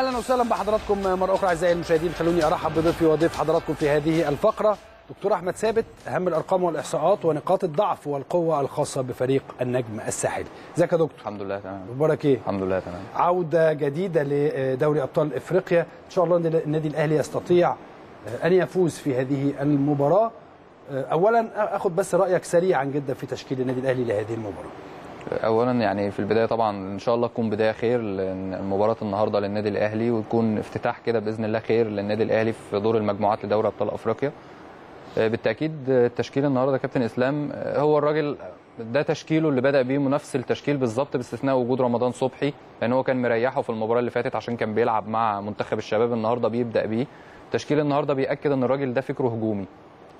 أهلا وسهلا بحضراتكم مرة أخرى أعزائي المشاهدين. خلوني أرحب بضيفي وضيف حضراتكم في هذه الفقرة. دكتور أحمد ثابت أهم الأرقام والإحصاءات ونقاط الضعف والقوة الخاصة بفريق النجم الساحلي. إزيك يا دكتور؟ الحمد لله تمام. أخبارك إيه؟ الحمد لله تمام. عودة جديدة لدوري أبطال إفريقيا. إن شاء الله النادي الأهلي يستطيع أن يفوز في هذه المباراة. اولا أخذ بس رأيك سريعا جدا في تشكيل النادي الأهلي لهذه المباراة. اولا يعني في البداية طبعا إن شاء الله تكون بداية خير لمباراه النهارده للنادي الأهلي ويكون افتتاح كده بإذن الله خير للنادي الأهلي في دور المجموعات لدوري أبطال أفريقيا. بالتأكيد التشكيل النهارده كابتن إسلام هو الراجل ده تشكيله اللي بدأ بيه نفس التشكيل بالظبط باستثناء وجود رمضان صبحي لأن هو كان مريحه في المباراة اللي فاتت عشان كان بيلعب مع منتخب الشباب النهارده بيبدأ بيه. تشكيل النهارده بيأكد إن الراجل ده فكره هجومي.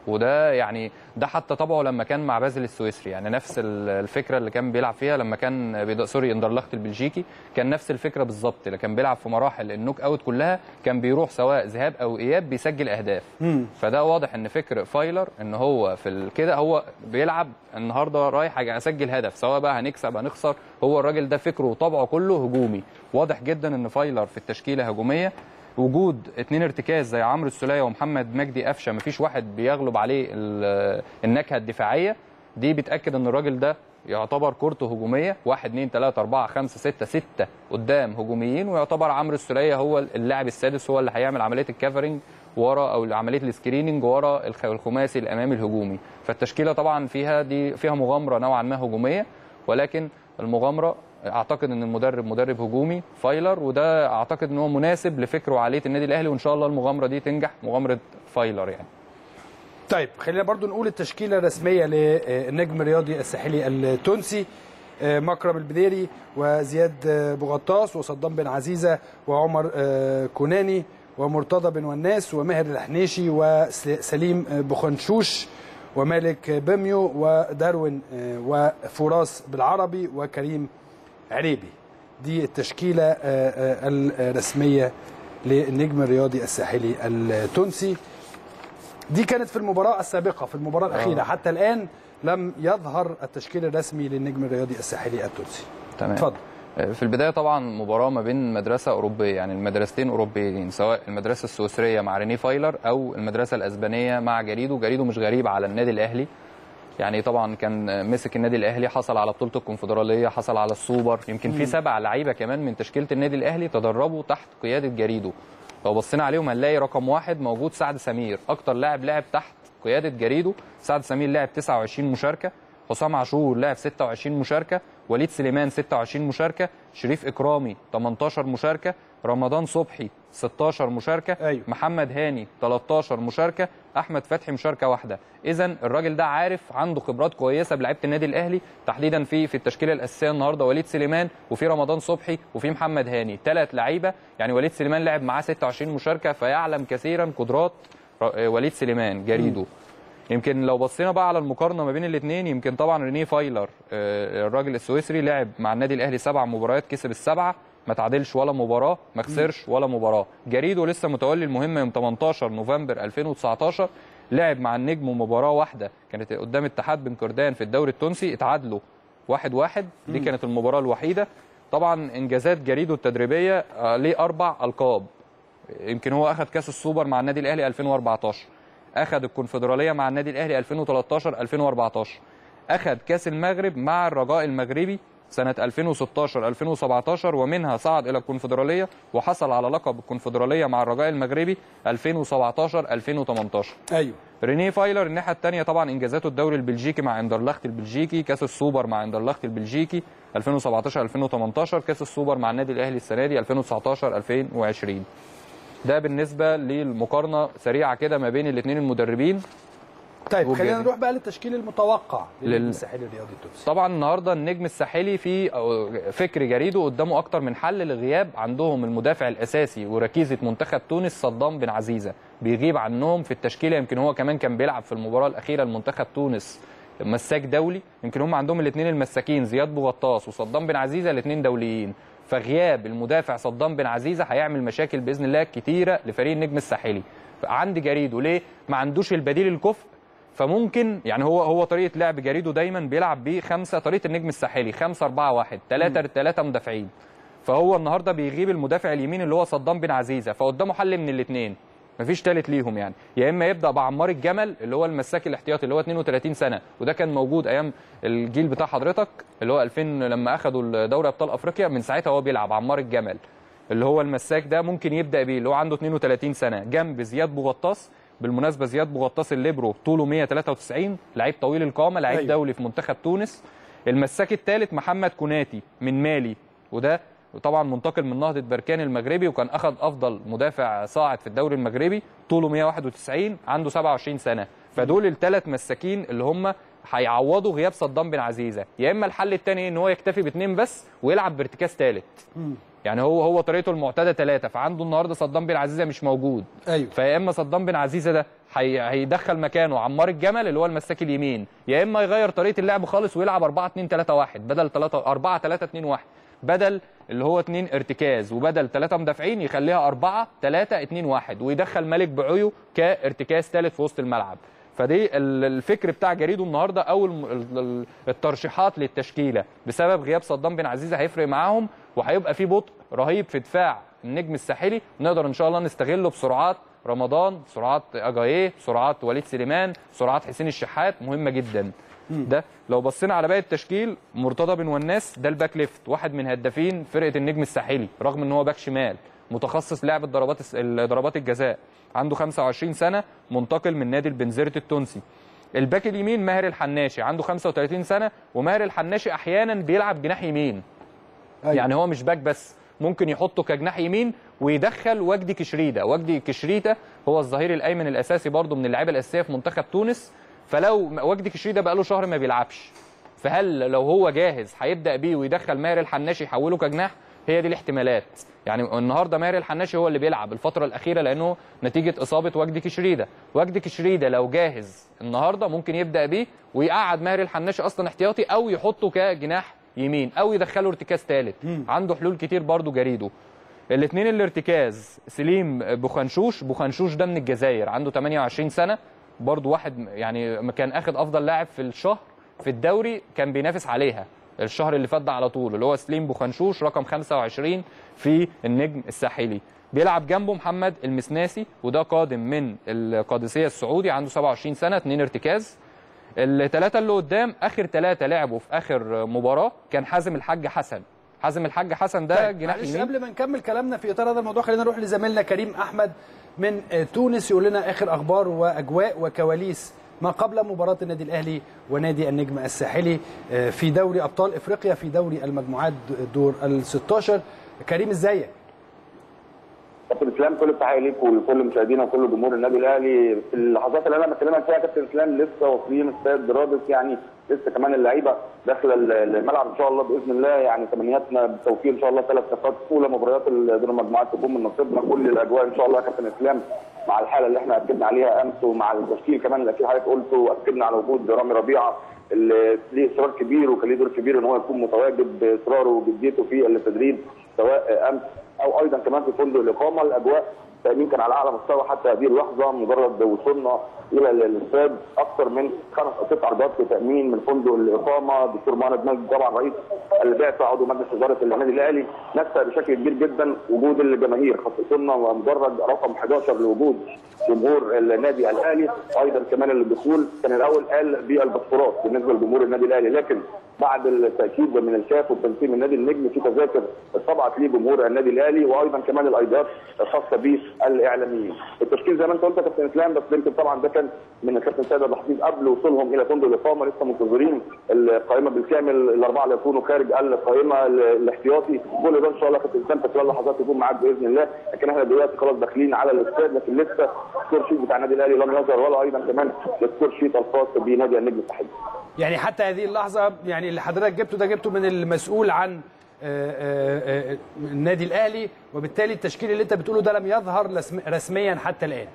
وده يعني ده حتى طبعه لما كان مع بازل السويسري. يعني نفس الفكرة اللي كان بيلعب فيها لما كان سوري أندرلخت البلجيكي كان نفس الفكرة بالظبط. اللي كان بيلعب في مراحل ال knockout كلها كان بيروح سواء ذهاب أو اياب بيسجل اهداف. مم. فده واضح ان فكر فايلر ان هو في كده هو بيلعب النهارده رايح اسجل هدف. سواء بقى هنكسب هنخسر هو الراجل ده فكره وطبعه كله هجومي. واضح جدا ان فايلر في التشكيلة هجومية وجود اتنين ارتكاز زي عمرو السولية ومحمد مجدي قفشة مفيش واحد بيغلب عليه النكهة الدفاعية. دي بتأكد إن الراجل ده يعتبر كورته هجومية. 1 2 3 4 5 6 6 قدام هجوميين. ويعتبر عمرو السولية هو اللاعب السادس هو اللي هيعمل عملية ال covering ورا أو عملية ال screening ورا الخماسي الأمامي الهجومي. فالتشكيلة طبعا فيها دي فيها مغامرة نوعا ما هجومية. ولكن المغامرة أعتقد إن المدرب مدرب هجومي فايلر وده أعتقد إن هو مناسب لفكره وعاليه النادي الأهلي وإن شاء الله المغامرة دي تنجح مغامرة فايلر يعني. طيب خلينا برضو نقول التشكيلة الرسمية للنجم الرياضي الساحلي التونسي مكرم البديري وزياد بوغطاس وصدام بن عزيزة وعمر كوناتي ومرتضى بن وناس وماهر الحناشي وسليم بن خنشوش ومالك بميو وداروين وفراس بالعربي وكريم عريبي. دي التشكيلة الرسمية للنجم الرياضي الساحلي التونسي. دي كانت في المباراة السابقة في المباراة الأخيرة. حتى الآن لم يظهر التشكيل الرسمي للنجم الرياضي الساحلي التونسي. تمام. اتفضل. في البداية طبعا مباراة ما بين مدرسة أوروبية يعني المدرستين أوروبيين سواء المدرسة السويسرية مع ريني فايلر أو المدرسة الأسبانية مع جاريدو. جاريدو مش غريب على النادي الأهلي. يعني طبعا كان مسك النادي الأهلي حصل على بطولة الكونفدرالية حصل على السوبر يمكن في سبع لعيبة كمان من تشكيلة النادي الأهلي تدربوا تحت قيادة جاريدو. لو بصينا عليهم هنلاقي رقم واحد موجود سعد سمير أكتر لاعب لعب تحت قيادة جريدو. سعد سمير لعب 29 مشاركة حسام عاشور لعب 26 مشاركة وليد سليمان 26 مشاركة شريف إكرامي 18 مشاركة رمضان صبحي 16 مشاركة أيوه. محمد هاني 13 مشاركة أحمد فتحي مشاركة واحدة. اذا الراجل ده عارف عنده خبرات كويسة بلعيبه النادي الأهلي. تحديدا في في التشكيلة الأساسية النهارده وليد سليمان وفي رمضان صبحي وفي محمد هاني. ثلاث لعيبة. يعني وليد سليمان لعب معاه 26 مشاركة فيعلم كثيرا قدرات وليد سليمان جاريدو يمكن لو بصينا بقى على المقارنة ما بين الاثنين يمكن طبعا رينيه فايلر الراجل السويسري لعب مع النادي الأهلي سبع مباريات كسب السبعة. ما تعادلش ولا مباراة ما خسرش ولا مباراة. جاريدو لسه متولي المهمه يوم 18 نوفمبر 2019 لعب مع النجم مباراة واحدة كانت قدام اتحاد بن كردان في الدوري التونسي اتعادلوا واحد واحد دي كانت المباراة الوحيدة. طبعا إنجازات جاريدو التدريبية ليه أربع ألقاب. يمكن هو اخذ كأس السوبر مع النادي الأهلي 2014 اخذ الكونفدرالية مع النادي الأهلي 2013 2014 اخذ كأس المغرب مع الرجاء المغربي سنة 2016 2017 ومنها صعد إلى الكونفدرالية وحصل على لقب الكونفدرالية مع الرجاء المغربي 2017 2018 أيوه. رينيه فايلر الناحية الثانية طبعا انجازاته الدوري البلجيكي مع إندرلخت البلجيكي كأس السوبر مع إندرلخت البلجيكي 2017 2018 كأس السوبر مع النادي الأهلي السنة دي 2019 2020 ده بالنسبة للمقارنة سريعة كده ما بين الاثنين المدربين. طيب. خلينا نروح بقى للتشكيل المتوقع لل- للنجم الساحلي الرياضي التونسي. طبعا النهارده النجم الساحلي في فكر جاريدو قدامه أكتر من حل للغياب عندهم المدافع الأساسي وركيزه منتخب تونس صدام بن عزيزة. بيغيب عنهم في التشكيلة يمكن هو كمان كان بيلعب في المباراة الأخيرة لمنتخب تونس. مساك دولي يمكن هم عندهم الاثنين المساكين زياد بوغطاس وصدام بن عزيزة الاثنين دوليين. فغياب المدافع صدام بن عزيزة هيعمل مشاكل بإذن الله كتيرة لفريق النجم الساحلي. عند جاريدو ليه؟ ما عندوش البديل الكفء فممكن يعني هو هو طريقة لعب جاريدو دايما بيلعب بيه خمسة طريقة النجم الساحلي 5 4 1 3 3 مدافعين. فهو النهارده بيغيب المدافع اليمين اللي هو صدام بن عزيزة فقدامه حل من الاثنين مفيش تالت ليهم يعني. يا إما يبدأ بعمار الجمل اللي هو المساك الاحتياطي اللي هو 32 سنة وده كان موجود أيام الجيل بتاع حضرتك اللي هو 2000 لما اخذوا دوري أبطال أفريقيا من ساعتها هو بيلعب عمار الجمل. اللي هو المساك ده ممكن يبدأ بيه اللي هو عنده 32 سنة. جنب زياد بوغطاس بالمناسبة زياد بوغطاس الليبرو طوله 193 لعيب طويل القامة لعيب أيوة. دولي في منتخب تونس. المساك الثالث محمد كوناتي من مالي وده طبعا منتقل من نهضة بركان المغربي وكان أخذ أفضل مدافع صاعد في الدوري المغربي طوله 191 عنده 27 سنة. فدول الثلاث مساكين اللي هم هيعوضوا غياب صدام بن عزيزة. يا إما الحل الثاني إن هو يكتفي باثنين بس ويلعب بارتكاز ثالث يعني هو هو طريقته المعتادة ثلاثة فعنده النهارده صدام بن عزيزة مش موجود. أيوه. فيا إما صدام بن عزيزة ده هي- هيدخل مكانه عمار الجمل اللي هو المساك اليمين يا إما يغير طريقة اللعب خالص ويلعب 4 2 3 1 بدل 3 4 3 2 1 بدل اللي هو 2 ارتكاز وبدل 3 مدافعين يخليها 4 3 2 1 ويدخل مالك بعيو كارتكاز ثالث في وسط الملعب. فدي ال- الفكر بتاع جريدو النهارده أو الترشيحات للتشكيلة. بسبب غياب صدام بن عزيزه هيفرق معاهم وهيبقى في بطء رهيب في دفاع النجم الساحلي. نقدر إن شاء الله نستغله بسرعات رمضان سرعات أجاييه سرعات وليد سليمان سرعات حسين الشحات. مهمه جدا. ده لو بصينا على باقي التشكيل مرتضى بن وناس ده ال back left واحد من هدافين فرقة النجم الساحلي رغم إن هو back شمال. متخصص لعب الضربات الس- ضربات الجزاء. عنده 25 سنة منتقل من نادي البنزرت التونسي. ال back اليمين ماهر الحناشي. عنده 35 سنة وماهر الحناشي أحيانا بيلعب جناح يمين. أيوة. يعني هو مش back بس ممكن يحطه كجناح يمين ويدخل وجدي كشريدة. وجدي كشريدة هو الظهير الأيمن الأساسي برضه من اللعيبة الأساسية في منتخب تونس. فلو وجدي كشريدة بقى له شهر ما بيلعبش. فهل لو هو جاهز هيبدأ بيه ويدخل ماهر الحناشي يحوله كجناح؟ هي دي الاحتمالات. يعني النهارده ماهر الحناشي هو اللي بيلعب الفترة الأخيرة لأنه نتيجة إصابة وجدي كشريدة. وجدي كشريدة لو جاهز النهارده ممكن يبدأ بيه ويقعد ماهر الحناشي أصلا احتياطي أو يحطه كجناح يمين أو يدخله ارتكاز ثالث عنده حلول كتير برضو جريده. الاثنين الارتكاز سليم بوخنشوش بوخنشوش ده من الجزائر عنده 28 سنة. برضو واحد يعني كان أخد أفضل لاعب في الشهر في الدوري كان بينافس عليها. الشهر اللي فات ده على طول اللي هو سليم بوخنشوش رقم 25 في النجم الساحلي. بيلعب جنبه محمد المسناسي وده قادم من القادسية السعودي عنده 27 سنة اثنين ارتكاز. الثلاثه اللي قدام آخر ثلاثة لعبوا في آخر مباراة كان حازم الحاج حسن. حازم الحاج حسن ده طيب، جناح يمين. قبل ما نكمل كلامنا في إطار هذا الموضوع خلينا نروح لزميلنا كريم أحمد من تونس يقول لنا آخر أخبار وأجواء وكواليس ما قبل مباراة النادي الأهلي ونادي النجم الساحلي آه، في دوري أبطال إفريقيا في دوري المجموعات دور ال 16 كريم ازيك؟ كابتن اسلام كل التحية ليك ولكل مشاهدينا وكل جمهور النادي الأهلي. في اللحظات اللي أنا بكلمك فيها كابتن اسلام لسه واصلين استاد رادس يعني لسه كمان اللعيبة داخلة الملعب إن شاء الله بإذن الله. يعني تمنياتنا بالتوفيق إن شاء الله ثلاث نقاط أولى مباريات دور المجموعات تكون من نصيبنا. كل الأجواء إن شاء الله يا كابتن اسلام مع الحالة اللي إحنا أكدنا عليها أمس ومع التشكيل كمان اللي أكيد حضرتك قلته وأكدنا على وجود رامي ربيعة اللي ليه إصرار كبير وكان ليه دور كبير إن هو يكون متواجد بإصراره وجديته في التدريب سواء أمس أو أيضا كمان في فندق الاقامه الأجواء. التأمين كان على أعلى مستوى حتى هذه اللحظة مجرد وصولنا إلى الاستاد أكثر من خمس أو ست عرضات لتامين من فندق الإقامة دكتور مهند مجدي طبعا رئيس البعثة عضو مجلس إدارة النادي الاهلي نفى بشكل كبير جدا وجود الجماهير خصصنا ومجرد رقم 11 لوجود جمهور النادي الاهلي أيضا كمان الدخول كان الأول قال بالباسبورات بالنسبة لجمهور النادي الاهلي لكن بعد التأكيد من الكاف والتنسيق من نادي النجم في تذاكر طبعت لجمهور النادي الاهلي وأيضا كمان الايديات الخاصة بالاعلاميين. التشكيل زي ما أنت قلت يا كابتن إسلام بس يمكن طبعا ده كان من الكابتن سيد عبد الحفيظ قبل وصولهم إلى فندق الإقامة لسه منتظرين القائمة بالكامل الأربعة اللي يكونوا خارج القائمة الاحتياطي كل ده إن شاء الله كابتن إسلام خلال لحظات يكون معاك بإذن الله لكن إحنا دلوقتي خلاص داخلين على الاستاد لكن لسه ال score sheet بتاع النادي الأهلي لم يظهر ولا أيضا كمان ال score sheet الخاص بنادي النجم الساحلي. يعني حتى هذه اللحظة يعني اللي حضرتك جبته ده جبته من المسؤول عن النادي الأهلي وبالتالي التشكيل اللي أنت بتقوله ده لم يظهر رسميا حتى الآن.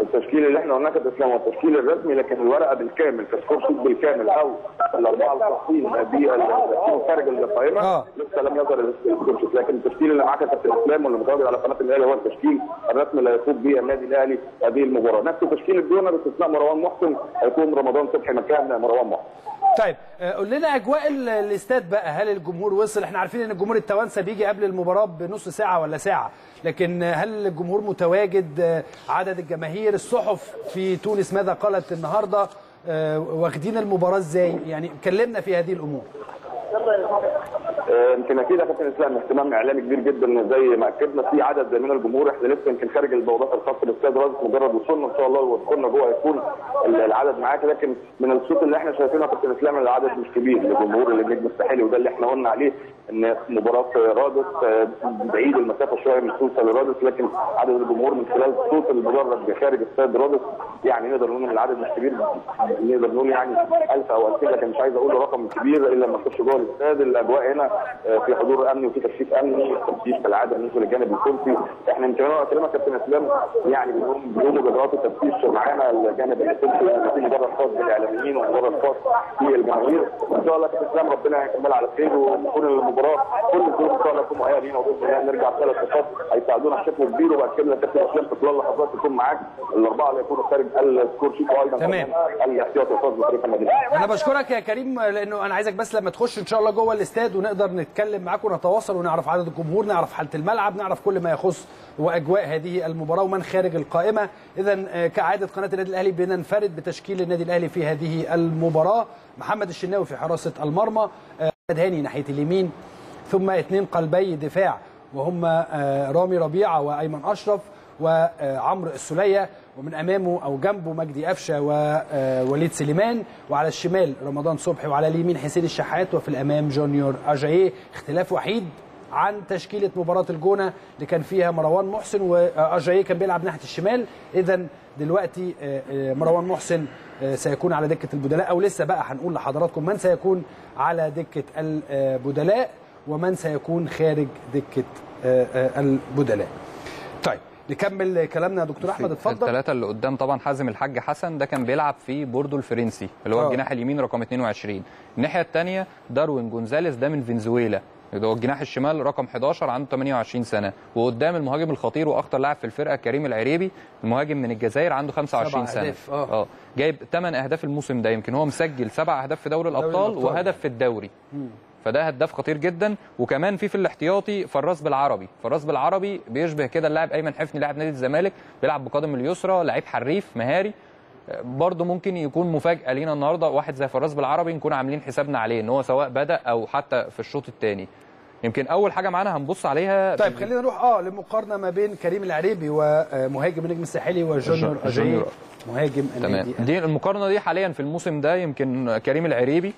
التشكيل اللي إحنا قلناه كابتن اسلام التشكيل الرسمي لكن الورقة بالكامل ك score sheet بالكامل أو الأربعة الخاصين بالتشكيل خارج القائمه آه. لسه لم يظهر sheet. لكن التشكيل اللي معاك يا كابتن اسلام واللي متواجد على قناة الاهلي هو التشكيل الرسمي اللي هيخوض به النادي الأهلي هذه المباراة. نفس تشكيل الجونه باستثناء مروان محسن هيكون رمضان صبحي مكان مروان محسن. طيب آه، قول لنا أجواء ال- الاستاد بقى. هل الجمهور وصل؟ إحنا عارفين إن الجمهور التوانسة بيجي قبل المباراة بنص ساعة ولا ساعة. لكن هل الجمهور متواجد؟ آه، عدد الجماهير؟ الصحف في تونس ماذا قالت النهارده؟ آه، واخدين المباراة إزاي؟ يعني كلمنا في هذه الأمور. آه، يمكن أكيد يا كابتن اسلام اهتمام إعلامي كبير جدا زي ما أكدنا في عدد من الجمهور. إحنا لسه يمكن خارج البوابات الخاصة بالاستاد رازق مجرد وصولنا إن شاء الله ودخولنا جوه هيكون ال- العدد معاك. لكن من الصوت اللي إحنا شايفينه يا كابتن اسلام العدد مش كبير. لجمهور النجم الساحلي وده اللي إحنا قلنا عليه. إن مباراة رادس آه، بعيد المسافة شوية من توسا لرادس لكن عدد الجمهور من خلال الصوت المجرد خارج استاد رادس يعني نقدر نقول إن العدد مش كبير نقدر نقول يعني 1000 أو 2000 لكن مش عايز أقول رقم كبير إلا لما نخش جوه الاستاد. الأجواء هنا آه، في حضور أمني وفي تكشيف أمني تفتيش كالعاده بالنسبة للجانب التونسي إحنا يمكن أنا كلمه كابتن أسلام يعني بنقوم بيوم اجراءات التفتيش معانا الجانب التونسي في مجرد خاص بالإعلاميين ومجرد خاص بالجماهير. إن شاء الله كابتن أسلام ربنا يكملها على خير وتكون المباراة. كل الظروف ان شاء الله يكون مؤهلين وبإذن الله نرجع ثلاث نقاط هيساعدونا بشكل كبير وباكد لك كابتن اسلام في خلال لحظات تكون معاك. الأربعة اللي يكونوا خارج ال score sheet وأيضا تمام. الاحتياطي الخاص بفريق المدينة. أنا بشكرك يا كريم لأنه أنا عايزك بس لما تخش إن شاء الله جوه الاستاد ونقدر نتكلم معاك ونتواصل ونعرف عدد الجمهور نعرف حالة الملعب نعرف كل ما يخص وأجواء هذه المباراة ومن خارج القائمة. اذا كعادة قناة النادي الأهلي بننفرد بتشكيل النادي الأهلي في هذه المباراة. محمد الشناوي في حراسة المرمى. آه، هاني ناحية اليمين ثم اثنين قلبي دفاع وهم آه، رامي ربيعة وأيمن أشرف وعمرو السليه ومن أمامه أو جنبه مجدي قفشة ووليد سليمان وعلى الشمال رمضان صبحي وعلى اليمين حسين الشحات وفي الأمام جونيور أجاييه اختلاف وحيد. عن تشكيلة مباراة الجونة اللي كان فيها مروان محسن واجاييه كان بيلعب ناحية الشمال اذا دلوقتي آه، آه، مروان محسن آه، سيكون على دكة البدلاء أو لسه بقى هنقول لحضراتكم من سيكون على دكة البدلاء ومن سيكون خارج دكة آه، آه، البدلاء. طيب نكمل كلامنا يا دكتور أحمد اتفضل. الثلاثة اللي قدام طبعا حازم الحاج حسن ده كان بيلعب في بوردو الفرنسي اللي هو آه. الجناح اليمين رقم 22 الناحية الثانية داروين جونزاليس ده من فنزويلا ده هو الجناح الشمال رقم 11 عنده 28 سنة. وقدام المهاجم الخطير وأخطر لاعب في الفرقة كريم العريبي المهاجم من الجزائر عنده 25 سبع سنة. أهداف، آه. آه. جايب 8 أهداف الموسم ده. يمكن هو مسجل سبع أهداف في دوري الأبطال الأبطال. وهدف في الدوري. فده هداف خطير جدا. وكمان في في الاحتياطي فراس بالعربي. فراس بالعربي بيشبه كده اللاعب أيمن حفني لاعب نادي الزمالك بيلعب بقدم اليسرى لعيب حريف مهاري. برضه ممكن يكون مفاجأة لينا النهارده واحد زي فراس بالعربي نكون عاملين حسابنا عليه إن هو سواء بدأ أو حتى في الشوط الثاني يمكن أول حاجة معانا هنبص عليها طيب خلينا نروح آه لمقارنة ما بين كريم العريبي ومهاجم النجم الساحلي وجونيور جونيور. مهاجم تمام. النادي دي المقارنة دي حاليا في الموسم ده يمكن كريم العريبي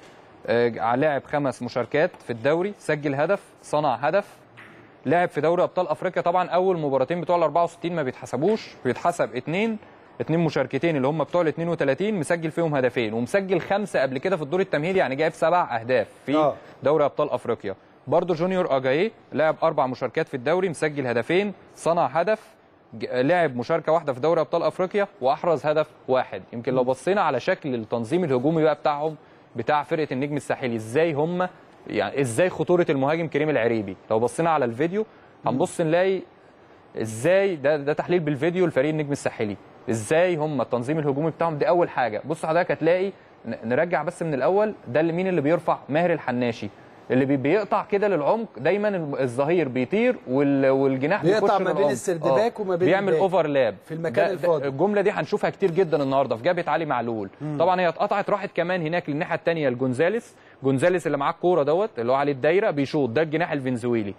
آه، لعب خمس مشاركات في الدوري سجل هدف صنع هدف لعب في دوري أبطال أفريقيا. طبعا أول مباراتين بتوع ال 64 ما بيتحسبوش بيتحسب اثنين اثنين مشاركتين اللي هم بتوع ال 32 مسجل فيهم هدفين ومسجل خمسة قبل كده في الدور التمهيدي يعني جايب سبع أهداف في آه. دوري أبطال أفريقيا. برضه جونيور اجاييه لعب أربع مشاركات في الدوري مسجل هدفين صنع هدف لعب مشاركة واحدة في دوري أبطال أفريقيا وأحرز هدف واحد. يمكن لو بصينا على شكل التنظيم الهجومي بقى بتاعهم بتاع فرقة النجم الساحلي إزاي هم يعني إزاي خطورة المهاجم كريم العريبي؟ لو بصينا على الفيديو هنبص نلاقي إزاي ده ده تحليل بالفيديو لفريق النجم الساحلي. إزاي هم التنظيم الهجومي بتاعهم؟ دي أول حاجة. بص حضرتك هتلاقي نرجع بس من الأول ده اللي مين اللي بيرفع؟ ماهر الحناشي. اللي بي- بيقطع كده للعمق دايما الظهير بيطير وال- والجناح بيقطع ما بين. ال third back آه. وما بين بيعمل. overlap في المكان ده- الفاضي. الجملة دي هنشوفها كتير جدا النهارده في جبهه علي معلول. طبعا هي اتقطعت راحت كمان هناك للناحية الثانية لجونزاليس. جونزاليس اللي معاه الكورة دوت اللي هو عليه الدايرة بيشوط. ده الجناح الفنزويلي.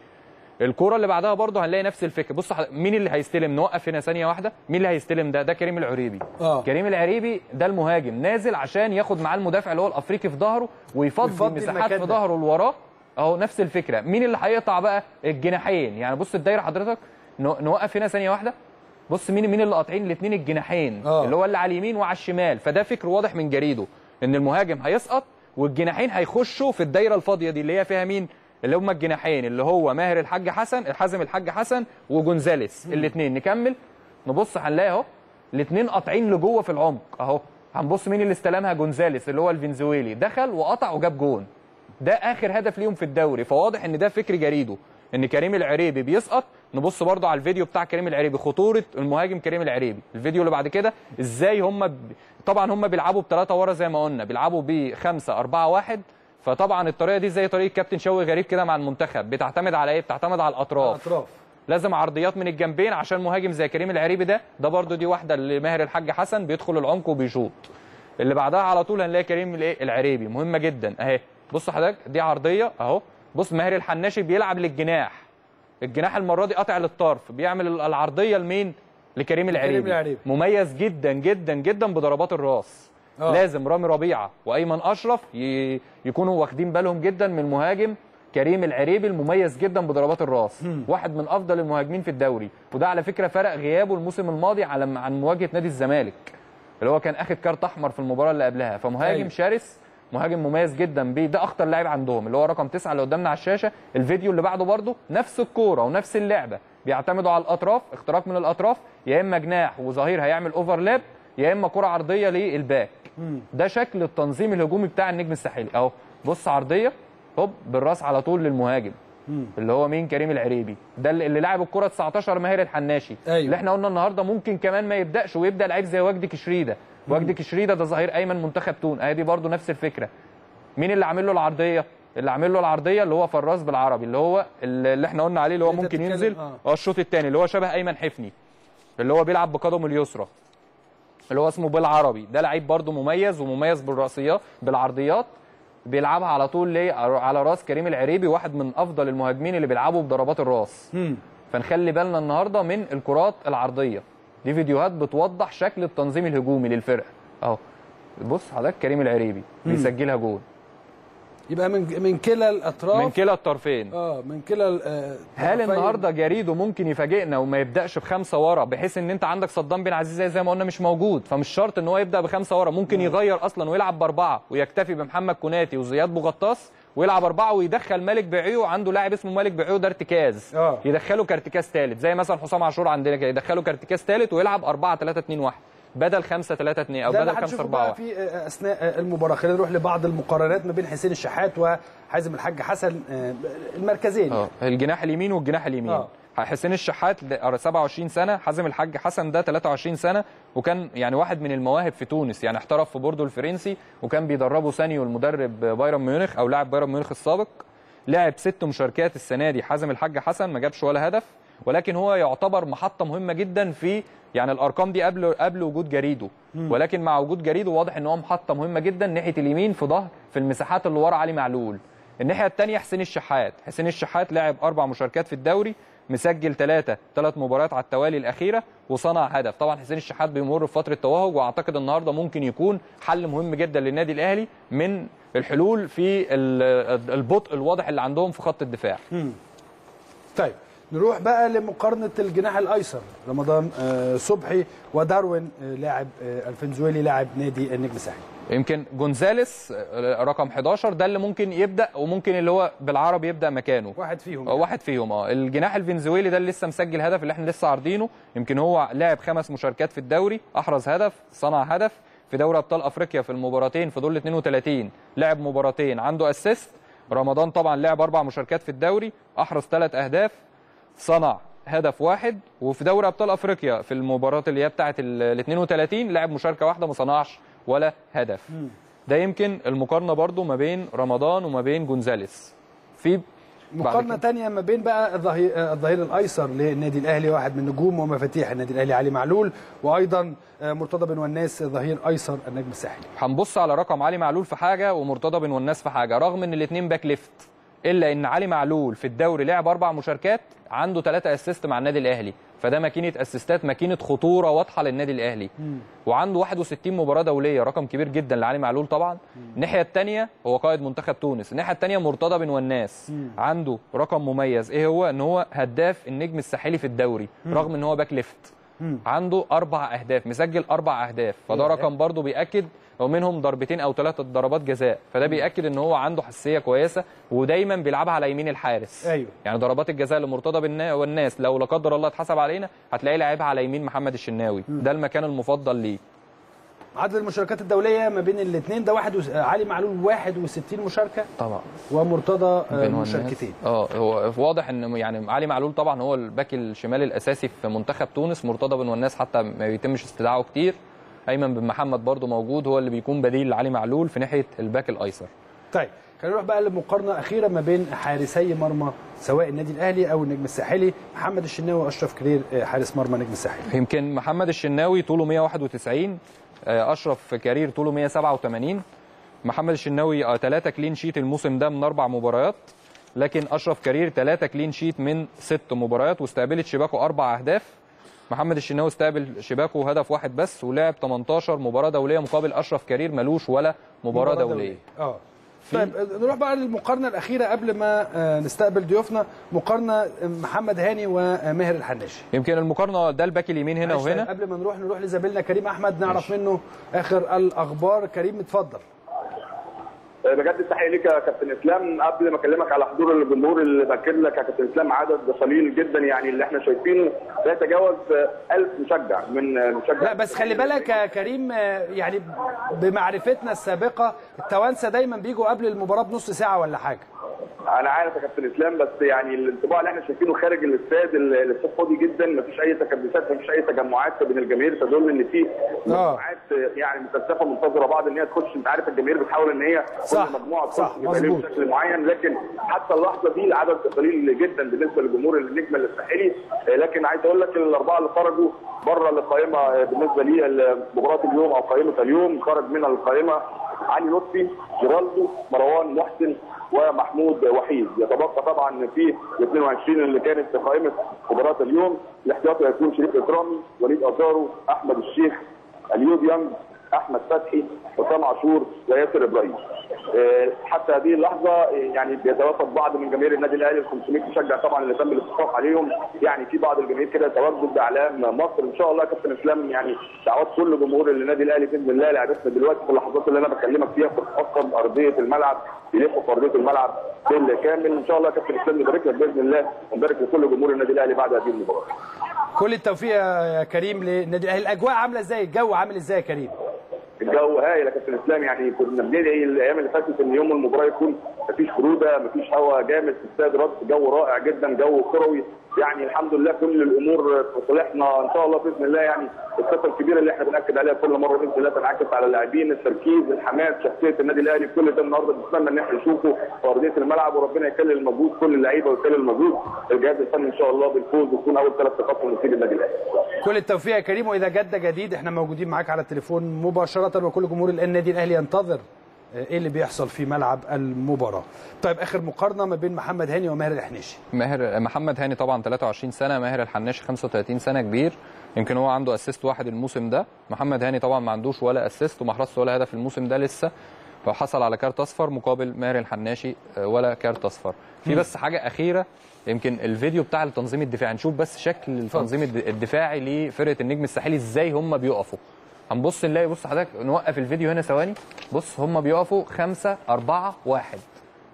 الكورة اللي بعدها برضه هنلاقي نفس الفكرة. بص مين اللي هيستلم؟ نوقف هنا ثانية واحدة. مين اللي هيستلم ده؟ ده كريم العريبي. آه. كريم العريبي ده المهاجم نازل عشان ياخد معاه المدافع اللي هو الأفريقي في ظهره ويفضي مساحات في. ظهره لوراه. أهو نفس الفكرة. مين اللي هيقطع بقى؟ الجناحين. يعني بص الدايرة حضرتك. نو- نوقف هنا ثانية واحدة. بص مين مين اللي قاطعين؟ الاثنين الجناحين. آه. اللي هو اللي على اليمين وعلى الشمال. فده فكر واضح من جريده. إن المهاجم هيسقط والجناحين هيخشوا في الدايرة الفاضية دي اللي هي فيها مين؟ اللي هم الجناحين اللي هو ماهر الحاج حسن الحازم الحاج حسن وجونزاليس. الاثنين نكمل. نبص هنلاقي اهو الاثنين قاطعين لجوه في العمق اهو. هنبص مين اللي استلمها؟ جونزاليس اللي هو الفنزويلي. دخل وقطع وجاب جون. ده آخر هدف ليهم في الدوري. فواضح إن ده فكر جريده. إن كريم العريبي بيسقط. نبص برضو على الفيديو بتاع كريم العريبي خطورة المهاجم كريم العريبي. الفيديو اللي بعد كده إزاي هم ب... طبعا هم بيلعبوا بثلاثه ورا زي ما قلنا. بيلعبوا بخمسة أربعة واحد. فطبعا الطريقة دي زي طريقة كابتن شوقي غريب كده مع المنتخب. بتعتمد على إيه؟ بتعتمد على الأطراف. اطراف لازم عرضيات من الجنبين عشان مهاجم زي كريم العريبي ده. ده برضو دي واحدة لماهر الحاج حسن بيدخل العمق وبيشوط. اللي بعدها على طول هنلاقي كريم الإيه؟ العريبي. مهمة جدا. أهي. بص حضرتك دي عرضية أهو. بص ماهر الحناشي بيلعب للجناح. الجناح المرة دي قاطع للطرف. بيعمل العرضية لمين؟ لكريم العريبي. العريبي. مميز جدا جدا جدا بضربات الراس. أوه. لازم رامي ربيعة وأيمن أشرف. يكونوا واخدين بالهم جدا من المهاجم كريم العريبي المميز جدا بضربات الراس واحد من أفضل المهاجمين في الدوري وده على فكرة فرق غيابه الموسم الماضي على عن مواجهة نادي الزمالك اللي هو كان آخد كارت أحمر في المباراة اللي قبلها فمهاجم. أيوه. شرس مهاجم مميز جدا بيه ده أخطر لاعب عندهم اللي هو رقم تسعة اللي قدامنا على الشاشة الفيديو اللي بعده برده نفس الكورة ونفس اللعبة بيعتمدوا على الأطراف اختراق من الأطراف يا إما جناح وظهير هيعمل overlap يا إما كرة عرضية لل back. ده شكل التنظيم الهجومي بتاع النجم الساحلي. أهو بص عرضية هوب بالراس على طول للمهاجم. اللي هو مين؟ كريم العريبي. ده اللي لاعب الكرة 19 ماهر الحناشي. أيوة. اللي إحنا قلنا النهارده ممكن كمان ما يبدأش ويبدأ لعيب زي وجدي كشريدة. وجدي كشريدة ده ظهير أيمن منتخب تون. ادي برده نفس الفكرة. مين اللي عامل له العرضية؟ اللي عامل له العرضية اللي هو فراس بالعربي اللي هو اللي إحنا قلنا عليه اللي هو ممكن ينزل. آه. آه الشوط الثاني اللي هو شبه أيمن حفني. اللي هو بيلعب بقدمه اليسرى. اللي هو اسمه بالعربي ده لعيب برده مميز ومميز بالراسيات بالعرضيات. بيلعبها على طول ليه؟ على رأس كريم العريبي واحد من أفضل المهاجمين اللي بيلعبوا بضربات الرأس. فنخلي بالنا النهارده من الكرات العرضية. دي فيديوهات بتوضح شكل التنظيم الهجومي للفرقة. أهو. بص حضرتك كريم العريبي بيسجلها جول. يبقى من من كلا الأطراف. من كلا الطرفين. آه من كلا آه، هل النهارده جريدو ممكن يفاجئنا وما يبدأش بخمسة ورا بحيث إن أنت عندك صدام بن عزيز زي- ما قلنا مش موجود فمش شرط إن هو يبدأ بخمسة ورا ممكن يغير أصلا ويلعب بأربعة ويكتفي بمحمد كوناتي وزياد بوغطاس ويلعب أربعة ويدخل مالك بعيو عنده لاعب اسمه مالك بعيو ده ارتكاز. آه. يدخله كارتكاز ثالث زي مثلا حسام عاشور عندنا كده يدخله كارتكاز ثالث ويلعب 4 3 2 1 بدل 5 3 2 أو بدل 5 هنشوفه 4 بقى 1 في آه، أثناء آه، المباراة. خلينا نروح لبعض المقارنات ما بين حسين الشحات وحازم الحاج حسن آه، المركزين. آه الجناح اليمين والجناح اليمين. آه. حسين الشحات ده 27 سنة حازم الحاج حسن ده 23 سنة وكان يعني واحد من المواهب في تونس. يعني احترف في بوردو الفرنسي وكان بيدربه سانيول المدرب بايرن ميونخ أو لاعب بايرن ميونخ السابق. لعب ست مشاركات السنة دي. حازم الحاج حسن ما جابش ولا هدف ولكن هو يعتبر محطة مهمة جدا في يعني الأرقام دي قبل قبل وجود جريدو ولكن مع وجود جريدو واضح إن هو محطة مهمة جدا ناحية اليمين في ظهر في المساحات اللي ورا علي معلول. الناحية الثانية حسين الشحات. حسين الشحات لعب أربع مشاركات في الدوري مسجل ثلاثة ثلاث مباريات على التوالي الأخيرة وصنع هدف. طبعا حسين الشحات بيمر بفترة توهج وأعتقد النهاردة ممكن يكون حل مهم جدا للنادي الأهلي من الحلول في ال- البطء الواضح اللي عندهم في خط الدفاع. طيب. نروح بقى لمقارنة الجناح الأيسر. رمضان آه، صبحي وداروين آه، لاعب آه، الفنزويلي لاعب نادي النجم الساحلي. يمكن جونزاليس رقم 11 ده اللي ممكن يبدأ وممكن اللي هو بالعربي يبدأ مكانه. واحد فيهم آه واحد فيهم آه. الجناح الفنزويلي ده اللي لسه مسجل هدف اللي إحنا لسه عارضينه. يمكن هو لعب خمس مشاركات في الدوري أحرز هدف صنع هدف في دوري أبطال أفريقيا في المباراتين في دور ال 32 لعب مباراتين عنده أسيست. رمضان طبعا لعب أربع مشاركات في الدوري أحرز ثلاث أهداف. صنع هدف واحد وفي دوري أبطال أفريقيا في المباراة اللي هي بتاعه ال 32 لعب مشاركة واحدة ما صنعش ولا هدف. ده يمكن المقارنة برضو ما بين رمضان وما بين جونزاليس. في مقارنة. تانية ما بين بقى الظهير الظهير الأيسر للنادي الأهلي واحد من نجوم ومفاتيح النادي الأهلي علي معلول وأيضا آه، مرتضى بن والناس ظهير أيسر النجم الساحلي. هنبص على رقم علي معلول في حاجة ومرتضى بن وناس في حاجة رغم إن الاثنين back left. إلا إن علي معلول في الدوري لعب أربع مشاركات عنده ثلاثة assist مع النادي الأهلي. فده ماكينة أسيستات ماكينة خطورة واضحة للنادي الأهلي. وعنده 61 مباراة دولية رقم كبير جدا لعلي معلول طبعا. الناحية الثانية هو قائد منتخب تونس. الناحية الثانية مرتضى بن وناس عنده رقم مميز. إيه هو؟ إن هو هداف النجم الساحلي في الدوري رغم إن هو back left. عنده أربع أهداف مسجل أربع أهداف. فده. رقم برضه بيأكد ومنهم ضربتين أو ثلاثة ضربات جزاء. فده بيأكد إن هو عنده حساسية كويسة ودايما بيلعبها على يمين الحارس. أيوه. يعني ضربات الجزاء لمرتضى والناس لو لا قدر الله اتحسب علينا هتلاقيه لعبها على يمين محمد الشناوي. ده المكان المفضل ليه. عدد المشاركات الدولية ما بين الاثنين ده واحد وس... علي معلول 61 مشاركة طبعا. ومرتضى آه،. مشاركتين. آه هو واضح إن يعني علي معلول طبعا هو الباك الشمالي الأساسي في منتخب تونس مرتضى بن والناس حتى ما بيتمش استدعائه كتير. ايمن بن محمد برضو موجود هو اللي بيكون بديل لعلي معلول في ناحية ال back الأيسر. طيب خلينا نروح بقى لمقارنة أخيرة ما بين حارسي مرمى سواء النادي الأهلي أو النجم الساحلي. محمد الشناوي واشرف كرير آه، حارس مرمى النجم الساحلي. يمكن محمد الشناوي طوله 191 آه، أشرف كرير طوله 187 محمد الشناوي 3 clean sheet الموسم ده من أربع مباريات لكن أشرف كرير 3 clean sheet من ست مباريات واستقبلت شباكه أربع أهداف. محمد الشناوي استقبل شباكه هدف واحد بس ولعب 18 مباراة دولية مقابل أشرف كرير ملوش ولا مباراة دولية. آه. طيب نروح بقى للمقارنة الأخيرة قبل ما آه، نستقبل ضيوفنا. مقارنة محمد هاني وماهر الحناشي. يمكن المقارنة ده الباك اليمين هنا وهنا. قبل ما نروح نروح لزميلنا كريم أحمد نعرف منه آخر الأخبار. كريم اتفضل. بجدد التحية ليك يا كابتن إسلام. قبل ما أكلمك على حضور الجمهور اللي باكد لك يا كابتن إسلام عدد قليل جدا يعني اللي إحنا شايفينه. لا يتجاوز 1000 مشجع من مشجع لا بس خلي بالك يا كريم يعني بمعرفتنا السابقة التوانسة دايما بيجوا قبل المباراة بنص ساعة ولا حاجة. أنا عارف يا كابتن اسلام بس يعني الانطباع اللي إحنا شايفينه خارج الاستاد الاستاد فاضي جدا. مفيش أي تكدسات مفيش أي تجمعات بين الجماهير. تدل إن في مجموعات يعني مكثفة منتظرة بعض إن هي تخش. أنت عارف الجماهير بتحاول إن هي كل مجموعة تخش. بشكل معين. لكن حتى اللحظة دي العدد قليل جدا بالنسبة لجمهور النجم الساحلي. لكن عايز أقول لك الأربعة اللي خرجوا بره القائمة بالنسبة لي مباراة اليوم أو قائمة اليوم خرج من القائمة علي لطفي جيرالدو مروان محسن ومحمود وحيد. يتبقى طبعا في ال 22 اللي كانت في قائمة مباراة اليوم الاحتياطي هيكون شريف إكرامي وليد أزارو أحمد الشيخ اليوب يانج أحمد فتحي حسام عاشور وياسر إبراهيم. آه، حتى هذه اللحظة آه، يعني بيتوافد بعض من جماهير النادي الأهلي ال 500 مشجع طبعا اللي تم الاتفاق عليهم. يعني في بعض الجماهير كده تواجد بإعلام مصر. إن شاء الله كابتن إسلام يعني دعوات كل جمهور النادي الأهلي بإذن الله لعبتنا دلوقتي في اللحظات اللي أنا بكلمك فيها بتتاثر أرضية الملعب بيلفوا في أرضية الملعب بالكامل إن شاء الله كابتن إسلام نبارك لك بإذن الله ونبارك لكل جمهور النادي الأهلي بعد هذه المباراة. كل التوفيق يا كريم للنادي الأهلي. الأجواء عاملة إزاي؟ الجو عامل إزاي يا كريم؟ الجو هايل يا كابتن اسلام يعني كنا بندعي الأيام اللي فاتت إن يوم المباراه يكون مفيش بروده مفيش هواء جامد في استاد رد جو رائع جدا جو كروي. يعني الحمد لله كل الأمور في صالحنا إن شاء الله بإذن الله يعني الثقه الكبيرة اللي إحنا بنأكد عليها كل مرة بإذن الله تنعكس على اللاعبين التركيز الحماس شخصية النادي الأهلي. كل ده النهارده بنتمنى إن إحنا نشوفه في أرضية الملعب. وربنا يكلل مجهود كل اللعيبة ويكلل مجهود الجهاز الفني إن شاء الله بالفوز ويكون أول ثلاث نقاط من نصيب النادي الأهلي. كل التوفيق يا كريم. وإذا جد جديد إحنا موجودين معاك على التليفون مباشرة وكل جمهور النادي الأهلي ينتظر إيه اللي بيحصل في ملعب المباراة؟ طيب آخر مقارنة ما بين محمد هاني وماهر الحناشي. ماهر محمد هاني طبعا 23 سنة ماهر الحناشي 35 سنة كبير. يمكن هو عنده assist واحد الموسم ده. محمد هاني طبعا ما عندوش ولا assist وما حرزش ولا هدف الموسم ده لسه. فحصل على كارت أصفر مقابل ماهر الحناشي آه، ولا كارت أصفر. في بس حاجة أخيرة يمكن الفيديو بتاع التنظيم الدفاعي نشوف بس شكل التنظيم الد- الدفاعي لفرقة النجم الساحلي إزاي هم بيقفوا. هنبص نلاقي بص حضرتك نوقف الفيديو هنا ثواني. بص هم بيقفوا 5 4 1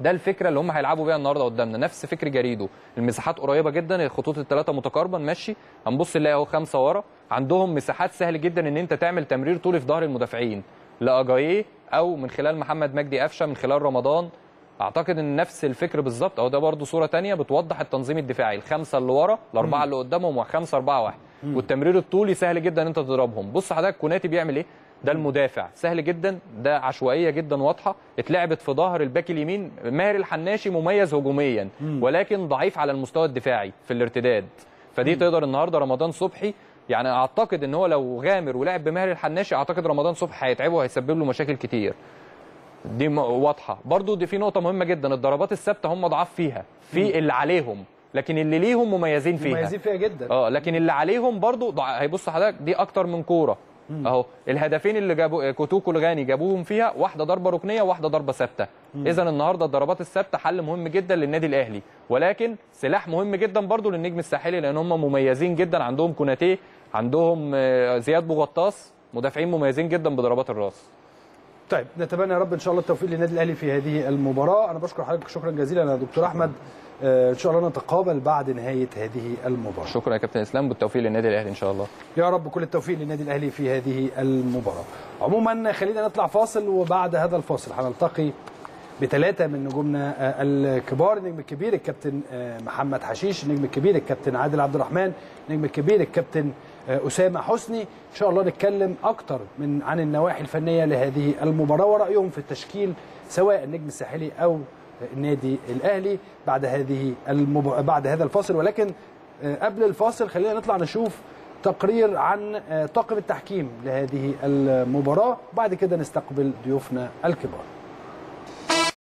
ده الفكرة اللي هم هيلعبوا بيها النهارده قدامنا. نفس فكر جريدو. المساحات قريبة جدا الخطوط الثلاثه متقاربة ماشي. هنبص نلاقي أهو خمسة ورا. عندهم مساحات سهل جدا إن أنت تعمل تمرير طولي في ظهر المدافعين. لأجاييه أو من خلال محمد مجدي قفشة من خلال رمضان. أعتقد إن نفس الفكر بالظبط. أهو ده برضو صورة تانية بتوضح التنظيم الدفاعي. الخمسة اللي ورا الأربعة اللي قدامهم وخمسة أربعة واحد. والتمرير الطولي سهل جدا إن أنت تضربهم. بص حضرتك كوناتي بيعمل إيه؟ ده المدافع. سهل جدا ده عشوائية جدا واضحة. اتلعبت في ظهر الباك اليمين ماهر الحناشي مميز هجوميا ولكن ضعيف على المستوى الدفاعي في الارتداد. فدي تقدر النهارده رمضان صبحي يعني أعتقد إن هو لو غامر ولعب بماهر الحناشي أعتقد رمضان صبحي هيتعبه وهيسبب له مشاكل كتير. دي واضحة. برضو دي في نقطة مهمة جدا الضربات الثابتة هم ضعاف فيها في اللي عليهم. لكن اللي ليهم مميزين فيها. مميزين فيها جدا. آه لكن اللي عليهم برضو. هيبص حضرتك دي أكتر من كورة. أهو الهدفين اللي جابوا كوتوكو الغاني جابوهم فيها واحدة ضربة ركنية وواحده ضربة ثابتة. اذا النهارده الضربات الثابتة حل مهم جدا للنادي الأهلي. ولكن سلاح مهم جدا برضو للنجم الساحلي لأن هم مميزين جدا. عندهم كوناتيه عندهم آه، زياد بوغطاس مدافعين مميزين جدا بضربات الراس. طيب نتمنى يا رب إن شاء الله التوفيق للنادي الأهلي في هذه المباراة. أنا بشكر حضرتك شكرا جزيلا يا دكتور أحمد. إن شاء الله نتقابل بعد نهاية هذه المباراة. شكرا يا كابتن إسلام بالتوفيق للنادي الأهلي إن شاء الله. يا رب كل التوفيق للنادي الأهلي في هذه المباراة. عموما خلينا نطلع فاصل وبعد هذا الفاصل هنلتقي بثلاثة من نجومنا آه، الكبار النجم الكبير الكابتن آه، محمد حشيش النجم الكبير الكابتن عادل عبد الرحمن النجم الكبير الكابتن آه، أسامة حسني. إن شاء الله نتكلم أكتر من عن النواحي الفنية لهذه المباراة ورأيهم في التشكيل سواء النجم الساحلي أو النادي الأهلي بعد هذه المب... بعد هذا الفاصل. ولكن آه، قبل الفاصل خلينا نطلع نشوف تقرير عن آه، طاقم التحكيم لهذه المباراة. بعد كده نستقبل ضيوفنا الكبار.